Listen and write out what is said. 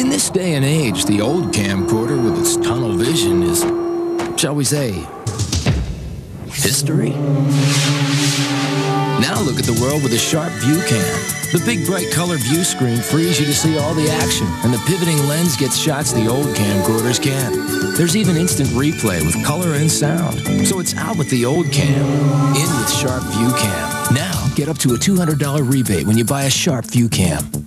In this day and age, the old camcorder with its tunnel vision is, shall we say, history. Now look at the world with a sharp Viewcam. The big bright color view screen frees you to see all the action, and the pivoting lens gets shots the old camcorders can't. There's even instant replay with color and sound. So it's out with the old cam, in with Sharp Viewcam. Now, get up to a $200 rebate when you buy a Sharp Viewcam.